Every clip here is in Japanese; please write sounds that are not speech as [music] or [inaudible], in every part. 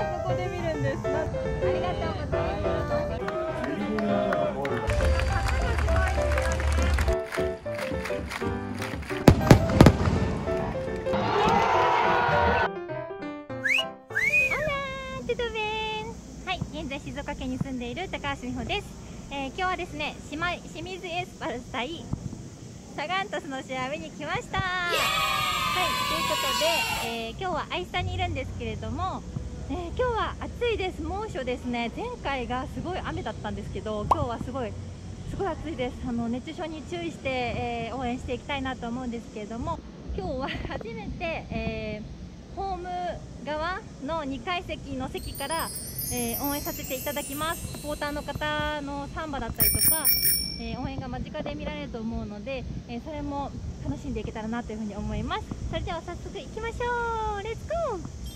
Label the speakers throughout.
Speaker 1: あそこで見るんですありがとうございます。はい。現在静岡県に住んでいる高橋美穂です、えー今日はですね清水エスパルス対サガン鳥栖の試合見に来ました。はい。ということで、えー今日は愛知さんにいるんですけれども、えー今日は暑いです。猛暑ですね。前回がすごい雨だったんですけど今日はすごいすごい暑いです。あの熱中症に注意して、えー応援していきたいなと思うんですけれども今日は初めて、えーホーム側の2階席の席から、えー応援させていただきます。サポーターの方のサンバだったりとか、え応援が間近で見られると思うので、えそれも楽しんでいけたらなというふうに思います。それでは早速行きましょう。レッツゴー!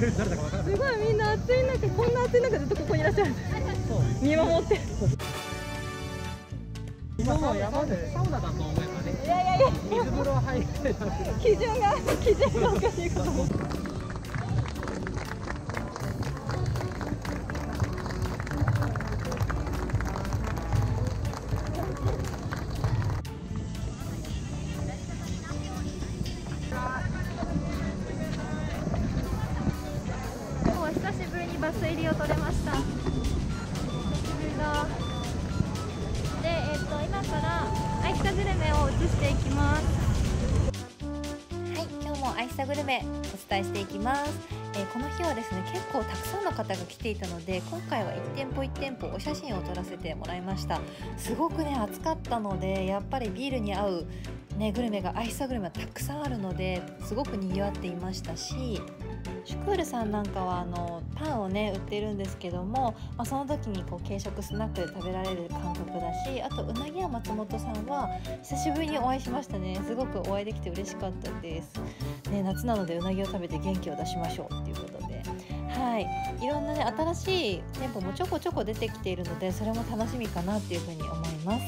Speaker 1: すごいみんな暑い中こんな暑い中ずっとここにいらっしゃる。見守って。
Speaker 2: 今の山でサウナだと思えばね、
Speaker 1: いやいやいや
Speaker 2: 水風呂入って
Speaker 1: 基準が基準がおかしいかと。思う今ルメを移していきます。はい、今日も愛したグルメお伝えしていきます、えーこの日はですね結構たくさんの方が来ていたので今回は1店舗1店舗お写真を撮らせてもらいました。すごくね暑かったのでやっぱりビールに合うねグルメが愛したグルメがたくさんあるのですごく賑わっていましたしシュクールさんなんかはあのパンをね売ってるんですけども、まあ、その時にこう軽食スナックで食べられる感覚だしあとうなぎ屋松本さんは久しぶりにお会いしましたね。すごくお会いできて嬉しかったです、ね、夏なのでうなぎを食べて元気を出しましょうっていうことで。はい。いろんなね新しい店舗もちょこちょこ出てきているのでそれも楽しみかなっていうふうに思います。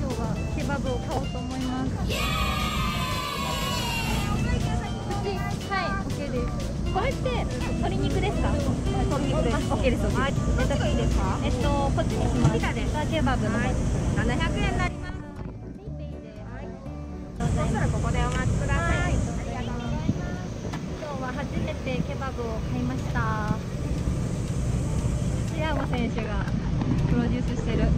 Speaker 1: 今日はケバブを買おうと思いますはい、OK です。これって鶏肉ですか？鶏肉です。OK です。はい。どっちがいいですか？えっとこっちにします。ピザです。ケバブの方です。700円になります。 PayPay で。はい。そしたらここでお待ちください。ありがとうございます。今日は初めてケバブを買いました。チアゴ選手がプロデュースしてる。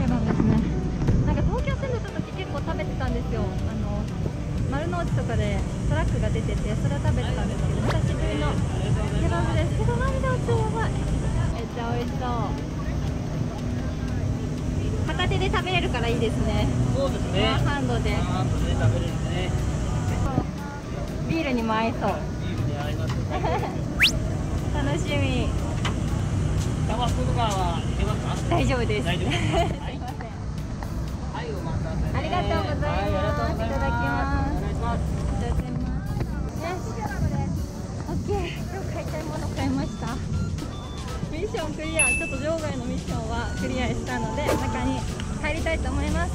Speaker 1: ケバブですね。なんか東京住んでた時結構食べてたんですよ。丸の内とかでトラックが出ててそれを食べてたんですけど久しぶりのケバブですけどやばいめっちゃ美味しそう。片手で食べれるからいいですね。
Speaker 2: そうで。す
Speaker 1: ワンハンドで
Speaker 2: あとね、食べれるね。
Speaker 1: ビールにも合いそう。
Speaker 2: ビールに合います。
Speaker 1: 楽しみ。
Speaker 2: タバスコとか？は
Speaker 1: 大丈夫です。
Speaker 2: 大丈夫
Speaker 1: すいません
Speaker 2: はい、お待た [laughs]
Speaker 1: ョンクリア、ちょっと場外のミッションはクリアしたので、中に入りたいと思います。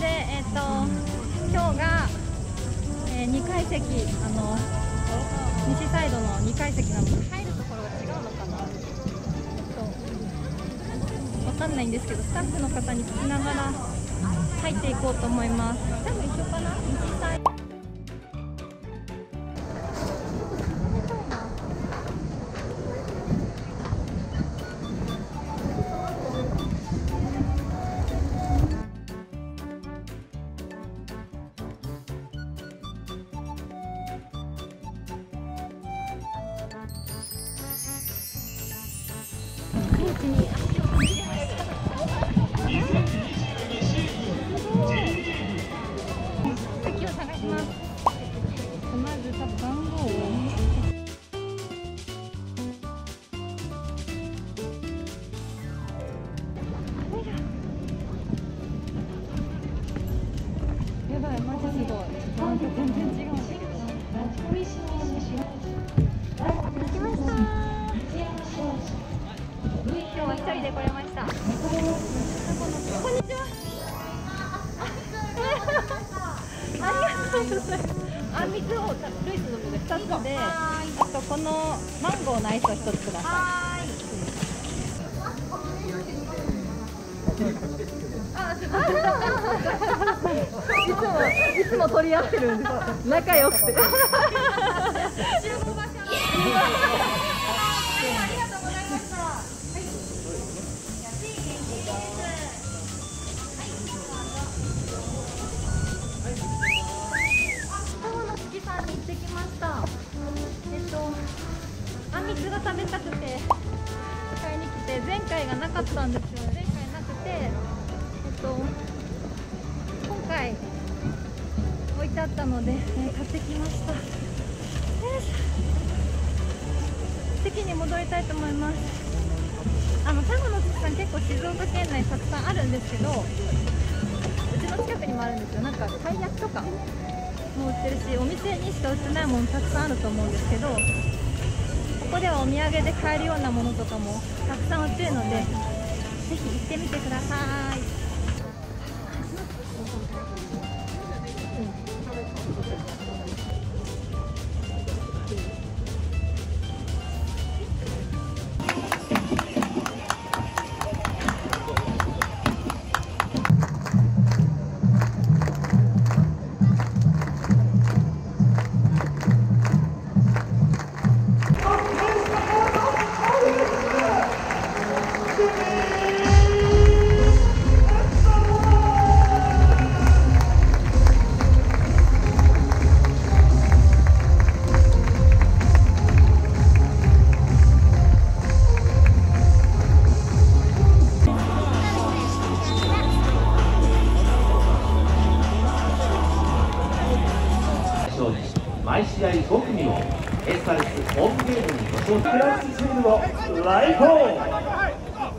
Speaker 1: で、えっ、と、今日が、え2階席、あの、西サイドの2階席なので、入るところが違うのかな。そう。わかんないんですけど、スタッフの方に聞きながら入っていこうと思います。多分一緒かな西サイド席のマンゴーのアイスを1つください。[laughs] あすごい。[laughs] いつもいつも取り合ってるんです。仲良くて。ったんですよ。前回なくてえっと今回置いてあったので、えー買ってきました。よいしょ席に戻りたいと思います。あのタコの寿司さん結構静岡県内たくさんあるんですけどうちの近くにもあるんですよ。なんかたい焼きとかも売ってるしお店にしか売ってないものたくさんあると思うんですけどここではお土産で買えるようなものとかもたくさん売ってるのでぜひ行ってみてください。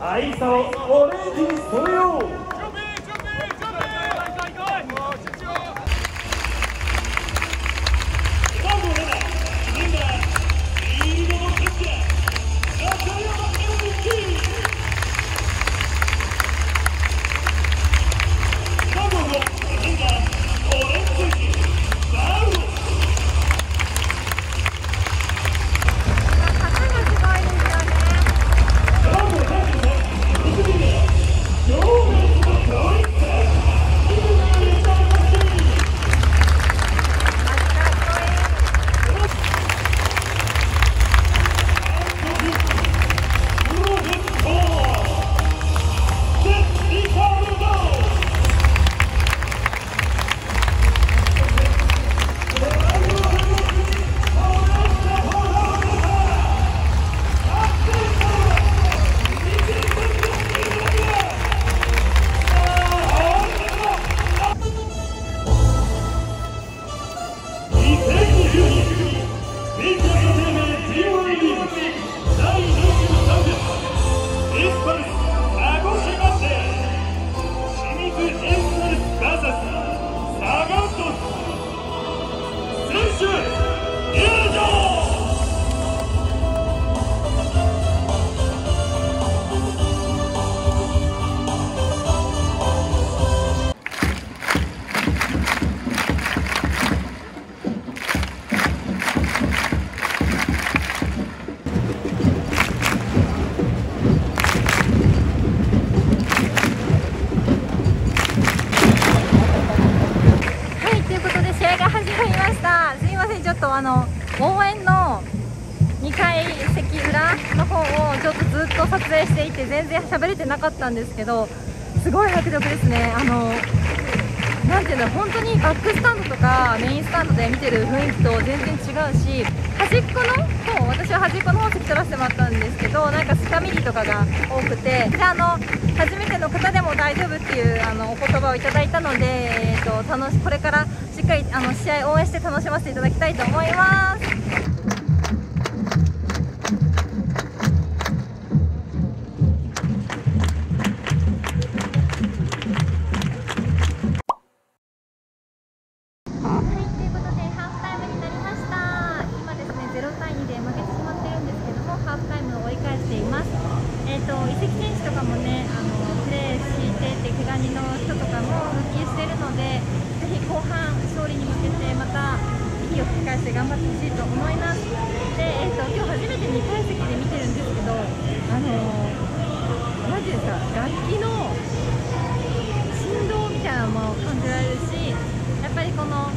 Speaker 3: 愛さをオレンジに染めよう。
Speaker 1: はとあの応援の2階席裏の方をちょっとずっと撮影していて全然喋れてなかったんですけど、すごい迫力ですね。あのなんていうの本当にバックスタンドとかメインスタンドで見てる雰囲気と全然違うし端っこの方私は端っこの方席取らせてもらったんですけどなんかスカミリとかが多くてであの初めての方でも大丈夫っていうあのお言葉をいただいたので、えー、と楽しこれからしっかりあの試合応援して楽しませていただきたいと思います。かもね、あのプレーしてて怪我人の人とかも復帰してるので、ぜひ後半勝利に向けてまた引き返して頑張ってほしいと思います。で、えーと、今日初めて2階席で見てるんですけどあの何ていうんですか楽器の振動みたいなのも感じられるしやっぱりこの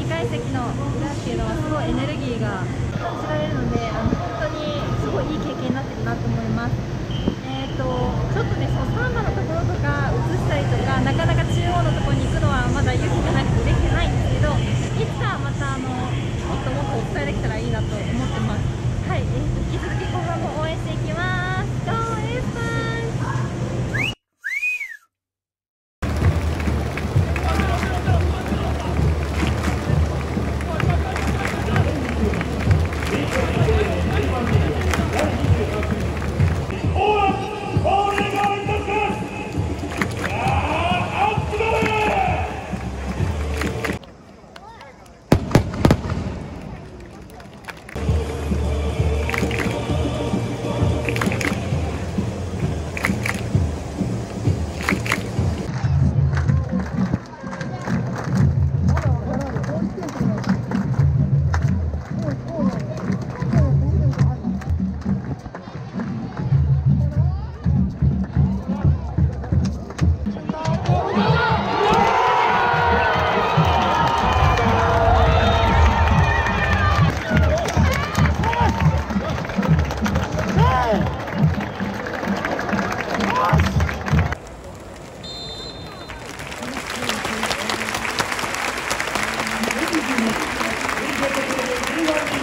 Speaker 1: 2階席の裏っていうのはすごいエネルギーが感じられるのであの本当にすごいいい経験になってるなと思います。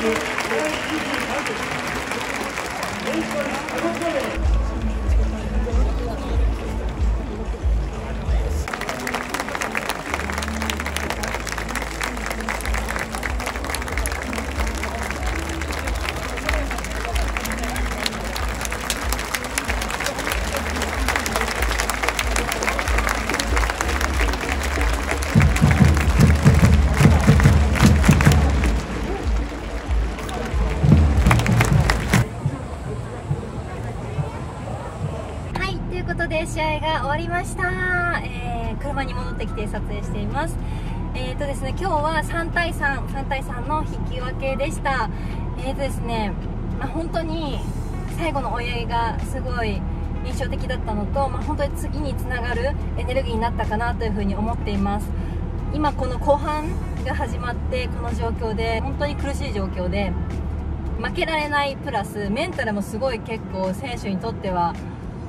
Speaker 1: はい、わりました、えー車に戻ってきて撮影しています。えーとですね、今日は3対3、3対3の引き分けでした。えーとですね、まあ、本当に最後の追い上げがすごい印象的だったのと、まあ、本当に次につながるエネルギーになったかなというふうに思っています。今この後半が始まってこの状況で本当に苦しい状況で負けられないプラスメンタルもすごい結構選手にとっては、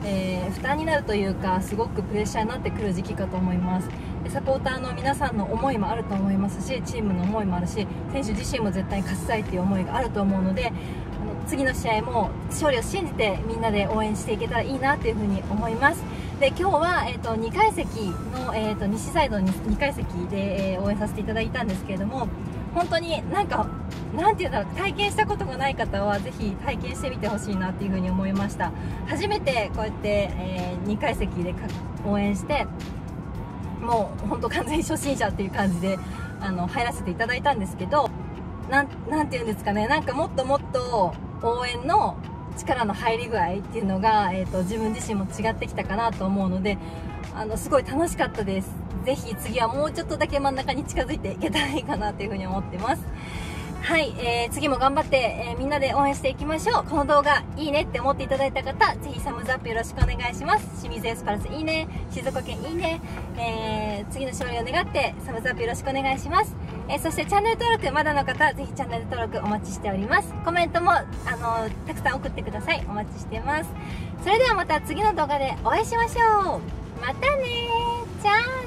Speaker 1: えー負担になるというかすごくプレッシャーになってくる時期かと思います。サポーターの皆さんの思いもあると思いますしチームの思いもあるし選手自身も絶対に勝ちたいっていう思いがあると思うのであの次の試合も勝利を信じてみんなで応援していけたらいいなというふに思います。で今日は、えー、と2階席の、えー、と西サイドに2階席で、えー応援させていただいたんですけれども本当になんかなんていうんだろう体験したことがない方はぜひ体験してみてほしいなっていうふうに思いました。初めてこうやって、え2階席で応援してもう本当完全に初心者っていう感じであの入らせていただいたんですけどなんなんていうんですかねなんかもっともっと応援の力の入り具合っていうのが、えー、と自分自身も違ってきたかなと思うのであのすごい楽しかったです。ぜひ次はもうちょっとだけ真ん中に近づいていけたらいいかなというふうに思ってます。はい、えー次も頑張って、えーみんなで応援していきましょう。この動画いいねって思っていただいた方ぜひサムズアップよろしくお願いします。清水エスパルスいいね。静岡県いいね、えー次の勝利を願ってサムズアップよろしくお願いします、えーそしてチャンネル登録まだの方ぜひチャンネル登録お待ちしております。コメントもあのたくさん送ってください。お待ちしてます。それではまた次の動画でお会いしましょう。またねー。じゃあね